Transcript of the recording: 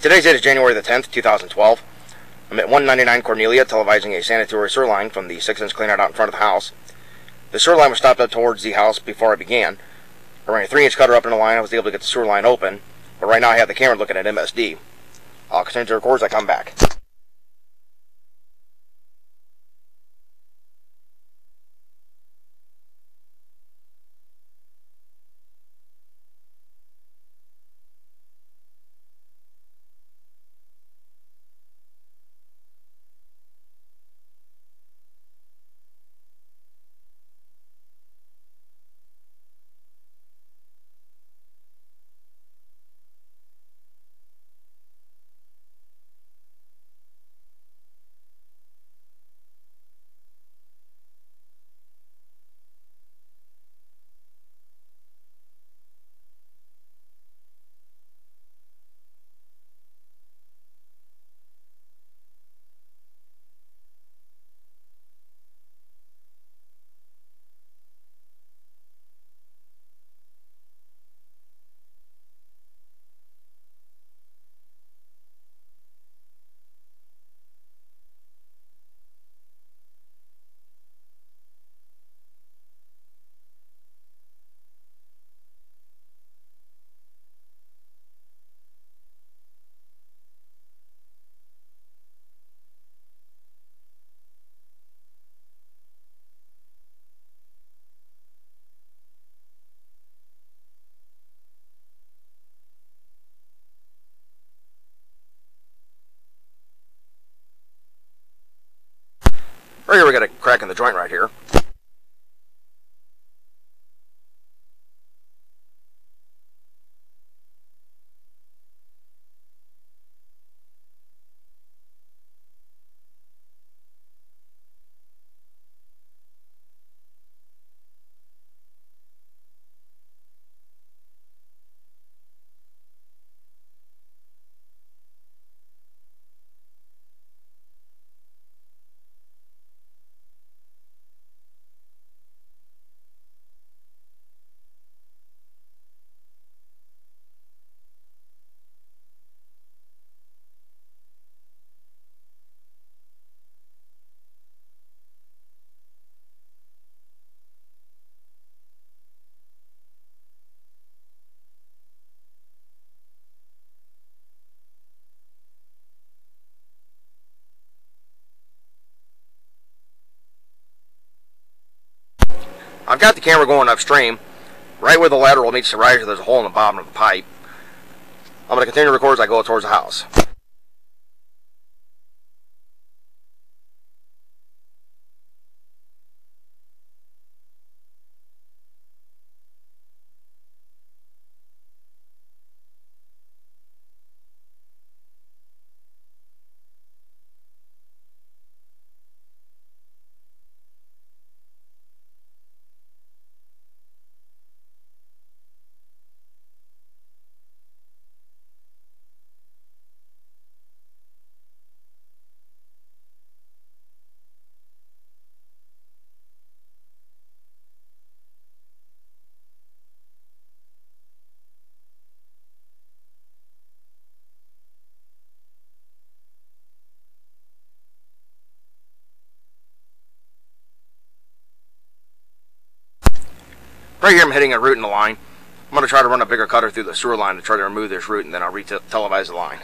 Today's date is January the 10th, 2012. I'm at 199 Cornelia televising a sanitary sewer line from the 6-inch cleanout out in front of the house. The sewer line was stopped up towards the house before I began. I ran a 3-inch cutter up in the line. I was able to get the sewer line open. But right now I have the camera looking at MSD. I'll continue to record as I come back. Right here we got a crack in the joint right here. I've got the camera going upstream. Right where the lateral meets the riser, there's a hole in the bottom of the pipe. I'm going to continue to record as I go towards the house. Right here I'm hitting a root in the line. I'm going to try to run a bigger cutter through the sewer line to try to remove this root and then I'll re-televise the line.